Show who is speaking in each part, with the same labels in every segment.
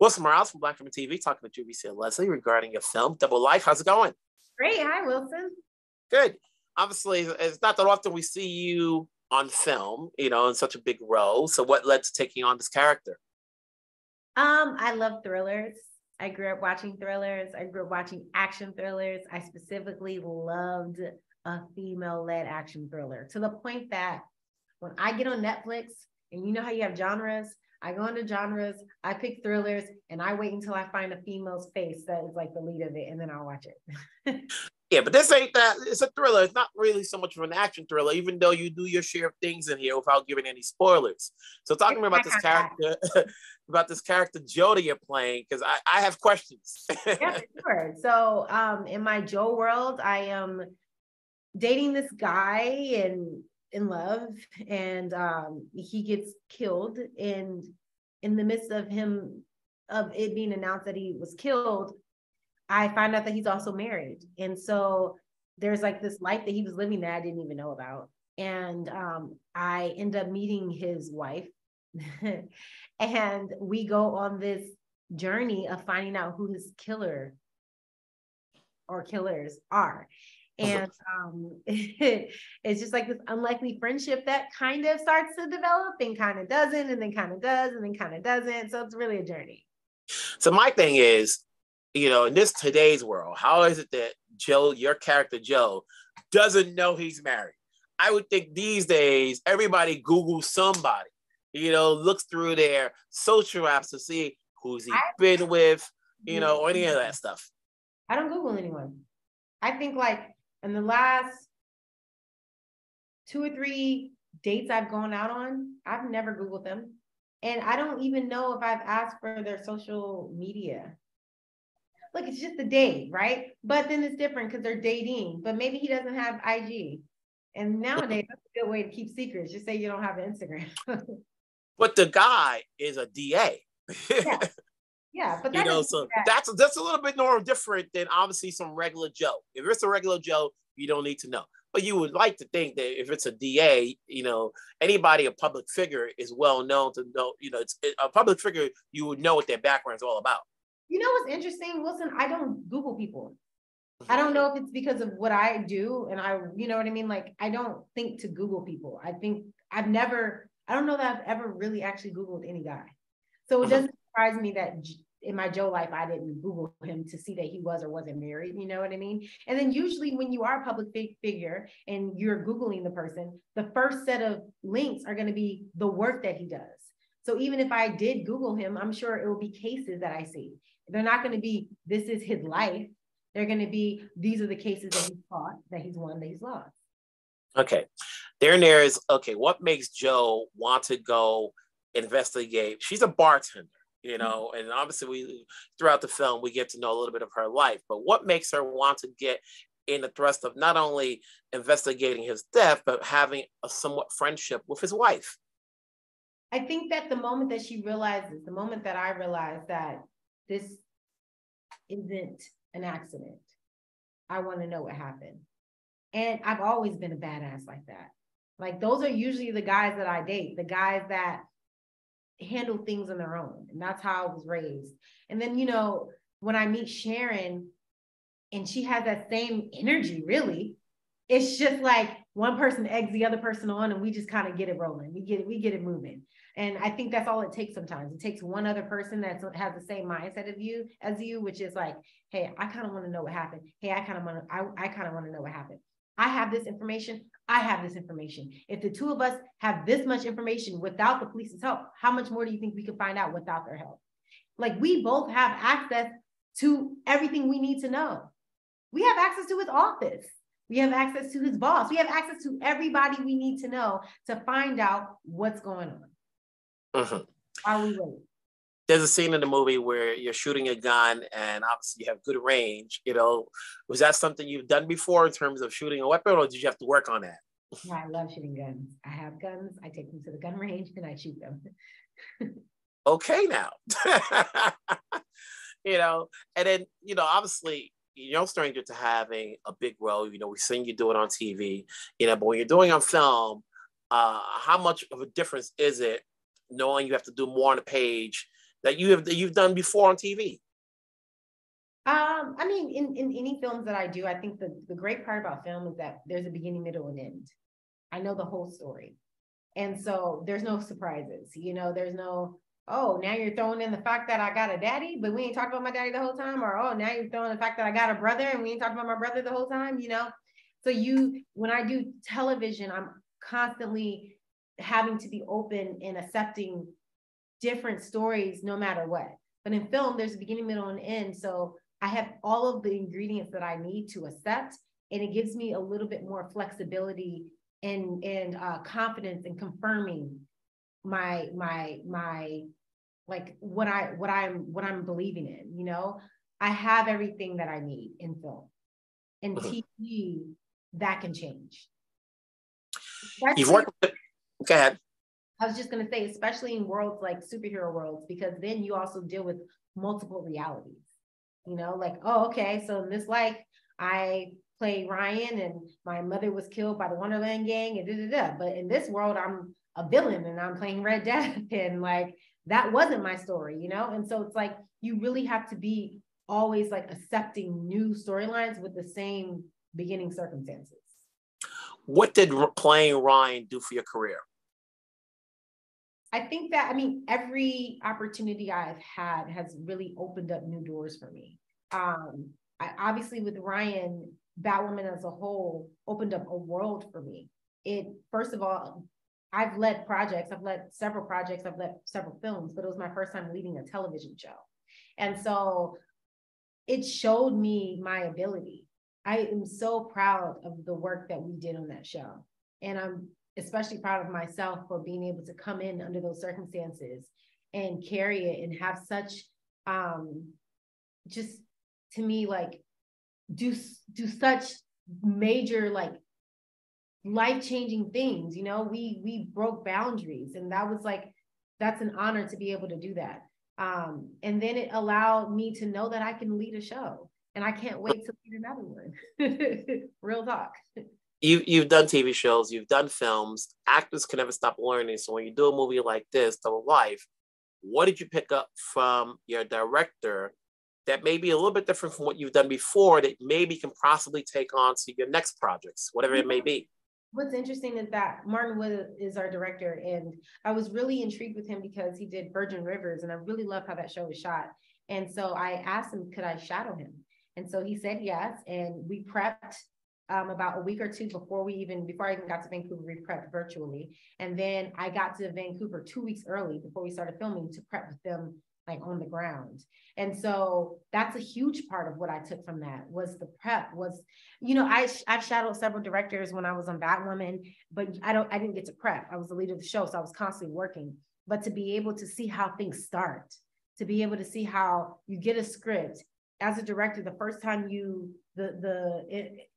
Speaker 1: Wilson Morales from Black Film and TV talking to Juby and Leslie regarding your film Double Life. How's it going?
Speaker 2: Great. Hi, Wilson.
Speaker 1: Good. Obviously, it's not that often we see you on film, you know, in such a big role. So, what led to taking on this character?
Speaker 2: Um, I love thrillers. I grew up watching thrillers. I grew up watching action thrillers. I specifically loved a female-led action thriller to the point that when I get on Netflix, and you know how you have genres, I go into genres, I pick thrillers, and I wait until I find a female's face that is like the lead of it, and then I'll watch it.
Speaker 1: yeah, but this ain't that. It's a thriller. It's not really so much of an action thriller, even though you do your share of things in here without giving any spoilers. So, talking about this character, about this character Jody you're playing, because I, I have questions.
Speaker 2: yeah, sure. So, um, in my Joe world, I am dating this guy and in love and um, he gets killed and in the midst of him of it being announced that he was killed i find out that he's also married. And so there's like this life that he was living that i didn't even know about. And um, i end up meeting his wife. And we go on this journey of finding out who his killer or killers are and um, it's just like this unlikely friendship that kind of starts to develop and kind of doesn't and then kind of does and then kind of doesn't. So it's really a journey.
Speaker 1: So my thing is you know in this today's world how is it that joe your character joe doesn't know he's married? I would think these days everybody googles somebody you know looks through their social apps to see who's he I, been with you know or any of that stuff.
Speaker 2: I don't google anyone. I think like in the last two or three dates I've gone out on, I've never Googled them. And I don't even know if I've asked for their social media. Look, it's just a date, right? But then it's different because they're dating, but maybe he doesn't have IG. And nowadays, that's a good way to keep secrets. Just say you don't have Instagram.
Speaker 1: but the guy is a DA.
Speaker 2: yeah. Yeah, but
Speaker 1: you know, so that. that's that's a little bit more different than obviously some regular Joe. If it's a regular Joe, you don't need to know. But you would like to think that if it's a DA, you know, anybody a public figure is well known to know. You know, it's a public figure. You would know what their background is all about.
Speaker 2: You know what's interesting, Wilson? I don't Google people. I don't know if it's because of what I do, and I, you know what I mean. Like, I don't think to Google people. I think I've never. I don't know that I've ever really actually Googled any guy. So it mm-hmm. doesn't surprise me that in my Joe life, I didn't Google him to see that he was or wasn't married. You know what I mean? And then usually when you are a public figure and you're Googling the person, the first set of links are going to be the work that he does. So even if I did Google him, I'm sure it will be cases that I see. They're not going to be, this is his life. They're going to be, these are the cases that he's fought, that he's won, that he's lost.
Speaker 1: Okay. There and there is, okay, what makes Joe want to go investigate? She's a bartender you mm. know and obviously we throughout the film we get to know a little bit of her life but what makes her want to get in the thrust of not only investigating his death but having a somewhat friendship with his wife?
Speaker 2: I think that the moment that she realizes the moment that i realized that this isn't an accident i want to know what happened. And i've always been a badass like that. Like those are usually the guys that i date the guys that handle things on their own. And that's how I was raised. And then, you know, when I meet Sharon and she has that same energy, really, it's just like one person eggs the other person on and we just kind of get it rolling. We get it, we get it moving. And I think that's all it takes sometimes. It takes one other person that has the same mindset of you as you, which is like, hey, I kind of want to know what happened. Hey, I kind of want to, I, I kind of want to know what happened. I have this information. I have this information. If the two of us have this much information without the police's help, how much more do you think we can find out without their help? Like we both have access to everything we need to know. We have access to his office. We have access to his boss. We have access to everybody we need to know to find out what's going on.
Speaker 1: Mm-hmm.
Speaker 2: Are we ready?
Speaker 1: There's a scene in the movie where you're shooting a gun and obviously you have good range. You know, was that something you've done before in terms of shooting a weapon, or did you have to work on that?
Speaker 2: Yeah, I love shooting guns. I have guns. I take them to the gun range and I shoot them.
Speaker 1: okay, now. you know, and then you know, obviously, you're no stranger to having a big role. You know, we've seen you do it on TV. You know, but when you're doing on film, uh, how much of a difference is it knowing you have to do more on the page that you have that you've done before on TV?
Speaker 2: Um, I mean, in, in any films that I do, I think the, the great part about film is that there's a beginning, middle, and end. I know the whole story. And so there's no surprises, you know, there's no, oh, now you're throwing in the fact that I got a daddy, but we ain't talking about my daddy the whole time, or oh, now you're throwing the fact that I got a brother and we ain't talking about my brother the whole time, you know. So you, when I do television, I'm constantly having to be open and accepting different stories no matter what. But in film, there's a beginning, middle, and end. So I have all of the ingredients that I need to accept, and it gives me a little bit more flexibility and and uh, confidence in confirming my my my like what I what I'm what I'm believing in. You know, I have everything that I need in film, in mm-hmm. TV that can change.
Speaker 1: That's You've worked. With, go ahead.
Speaker 2: I was just gonna say, especially in worlds like superhero worlds, because then you also deal with multiple realities you know, like, oh, okay, so in this life, I play Ryan and my mother was killed by the Wonderland gang and da da da. But in this world, I'm a villain and I'm playing Red Death. And like, that wasn't my story, you know? And so it's like, you really have to be always like accepting new storylines with the same beginning circumstances.
Speaker 1: What did playing Ryan do for your career?
Speaker 2: I think that, I mean, every opportunity I've had has really opened up new doors for me. Um, I, obviously, with Ryan, Batwoman as a whole opened up a world for me. It, first of all, I've led projects, I've led several projects, I've led several films, but it was my first time leading a television show. And so it showed me my ability. I am so proud of the work that we did on that show. And I'm especially proud of myself for being able to come in under those circumstances and carry it and have such um just to me like do do such major like life-changing things you know? We we broke boundaries and that was like that's an honor to be able to do that. Um and then it allowed me to know that i can lead a show and i can't wait to lead another one. Real talk
Speaker 1: you you've done TV shows, you've done films. Actors can never stop learning. So when you do a movie like this, Double Life, what did you pick up from your director that may be a little bit different from what you've done before that maybe can possibly take on to your next projects, whatever it may be?
Speaker 2: What's interesting is that Martin Wood is our director, and I was really intrigued with him because he did Virgin Rivers, and I really love how that show was shot. And so I asked him, could I shadow him? And so he said yes, and we prepped um, about a week or two before we even before I even got to Vancouver, we prepped virtually. And then I got to Vancouver two weeks early before we started filming to prep with them like on the ground. And so that's a huge part of what I took from that was the prep was, you know, I I've shadowed several directors when I was on Batwoman, but I don't I didn't get to prep. I was the leader of the show, so I was constantly working. But to be able to see how things start, to be able to see how you get a script as a director, the first time you the the it,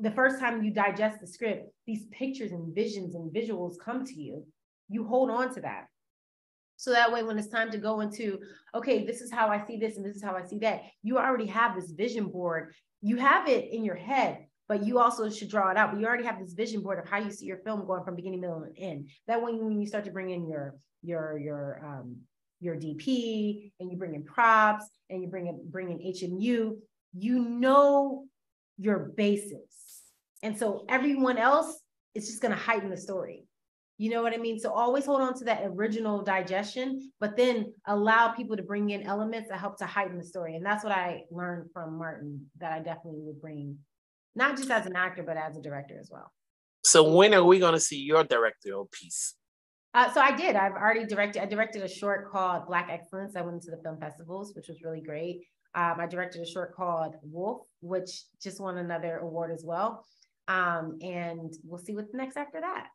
Speaker 2: the first time you digest the script, these pictures and visions and visuals come to you. You hold on to that. So that way, when it's time to go into, okay, this is how I see this and this is how I see that, you already have this vision board. You have it in your head, but you also should draw it out. But you already have this vision board of how you see your film going from beginning, middle, and end. That way, when you start to bring in your your your um your DP and you bring in props and you bring in bring in HMU, you know your basis and so everyone else is just going to heighten the story. You know what I mean? So always hold on to that original digestion, but then allow people to bring in elements that help to heighten the story. And that's what I learned from Martin that I definitely would bring, not just as an actor, but as a director as well.
Speaker 1: So when are we going to see your directorial piece?
Speaker 2: Uh, so I did. I've already directed. I directed a short called Black Excellence. I went to the film festivals, which was really great. Um, I directed a short called Wolf, which just won another award as well. Um, and we'll see what's next after that.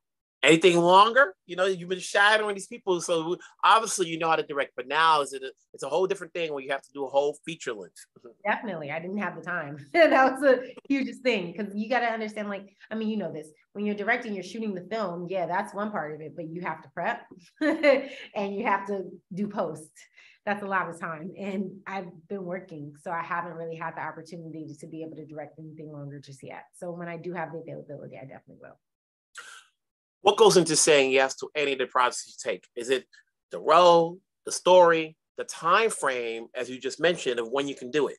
Speaker 1: Anything longer? You know, you've been shadowing these people, so obviously you know how to direct. But now is it? A, it's a whole different thing where you have to do a whole feature length.
Speaker 2: Definitely, I didn't have the time. that was the hugest thing because you got to understand. Like, I mean, you know this. When you're directing, you're shooting the film. Yeah, that's one part of it, but you have to prep and you have to do post that's a lot of time. And I've been working, so I haven't really had the opportunity to, to be able to direct anything longer just yet. So when I do have the availability, I definitely will.
Speaker 1: What goes into saying yes to any of the projects you take? Is it the role, the story, the time frame, as you just mentioned, of when you can do it.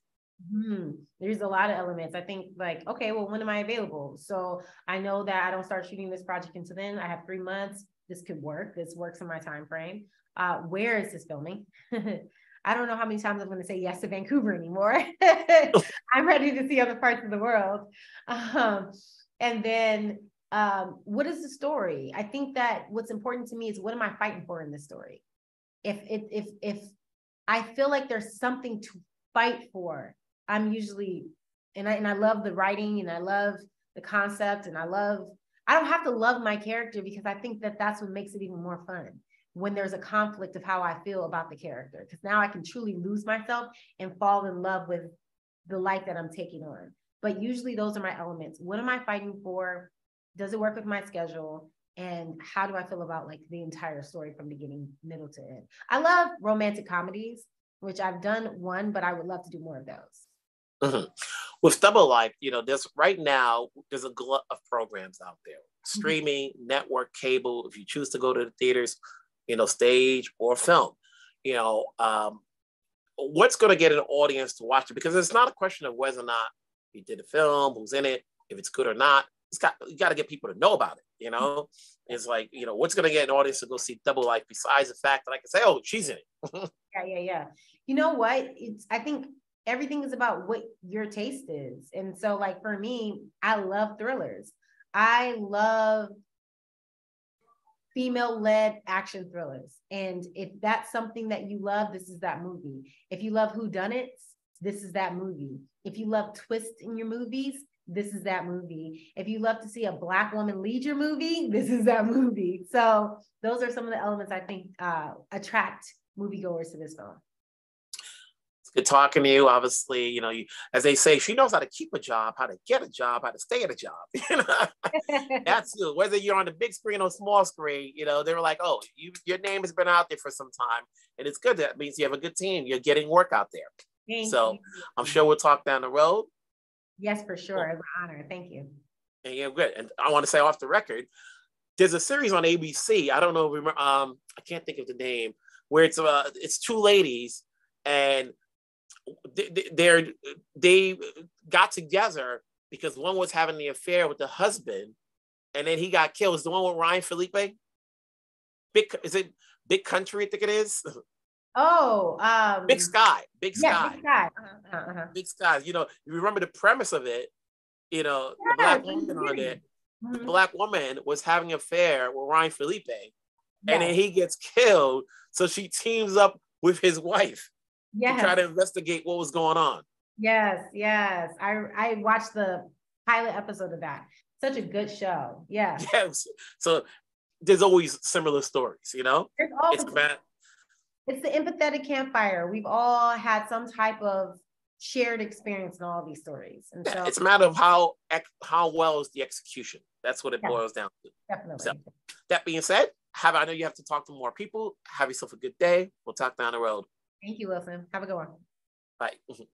Speaker 2: Hmm. There's a lot of elements. I think like, okay, well, when am I available? So I know that I don't start shooting this project until then. I have three months. This could work. This works in my time frame. Uh, where is this filming? I don't know how many times I'm going to say yes to Vancouver anymore. I'm ready to see other parts of the world. Um, and then um, what is the story? I think that what's important to me is what am I fighting for in this story? If if if if I feel like there's something to fight for, I'm usually and I and I love the writing and I love the concept and I love I don't have to love my character because I think that that's what makes it even more fun when there's a conflict of how I feel about the character because now I can truly lose myself and fall in love with the life that I'm taking on. But usually those are my elements. What am I fighting for? Does it work with my schedule? And how do I feel about like the entire story from beginning, middle to end? I love romantic comedies, which I've done one, but I would love to do more of those.
Speaker 1: Mm-hmm. With Double Life, you know, there's right now there's a glut of programs out there, mm-hmm. streaming, mm-hmm. network, cable. If you choose to go to the theaters, you know, stage or film, you know, um, what's going to get an audience to watch it? Because it's not a question of whether or not you did a film, who's in it, if it's good or not. It's got you got to get people to know about it. You know, it's like you know what's going to get an audience to go see Double Life besides the fact that I can say, oh, she's in it.
Speaker 2: yeah, yeah, yeah. You know what? It's I think everything is about what your taste is. And so, like for me, I love thrillers. I love female led action thrillers. And if that's something that you love, this is that movie. If you love who done it, this is that movie. If you love twists in your movies, this is that movie. If you love to see a black woman lead your movie, this is that movie. So those are some of the elements I think uh, attract moviegoers to this film It's
Speaker 1: good talking to you. Obviously, you know, you, as they say, she knows how to keep a job, how to get a job, how to stay at a job. You know, that's good. Whether you're on the big screen or small screen, you know, they were like, oh, you, your name has been out there for some time, and it's good. That means you have a good team. You're getting work out there. Thank so you. I'm sure we'll talk down the road.
Speaker 2: Yes, for sure. It's an honor. Thank you.
Speaker 1: And yeah, good. And I want to say off the record, there's a series on ABC. I don't know. Remember, um, I can't think of the name. Where it's uh, it's two ladies and they they got together because one was having the affair with the husband, and then he got killed. Is the one with Ryan Phillippe? Big is it Big Country? I think it is.
Speaker 2: Oh, um,
Speaker 1: Big Sky, Big Sky,
Speaker 2: yeah, Big Sky, uh-huh,
Speaker 1: uh-huh. Big Skies. You know, you remember the premise of it. You know, yeah, the black woman on it. Mm-hmm. The black woman was having an affair with Ryan Phillippe, and then he gets killed. So she teams up with his wife yes. to try to investigate what was going on.
Speaker 2: Yes, yes. I I watched the pilot episode of that. Such a good show. Yeah.
Speaker 1: Yes. So there's always similar stories, you know? There's always
Speaker 2: it's, about, it's the empathetic campfire. We've all had some type of shared experience in all these stories. And
Speaker 1: so it's a matter of how how well is the execution. That's what it yeah, boils down to.
Speaker 2: Definitely.
Speaker 1: So, that being said, have I know you have to talk to more people. Have yourself a good day. We'll talk down the road.
Speaker 2: Thank you, Wilson. Have a good one.
Speaker 1: Bye.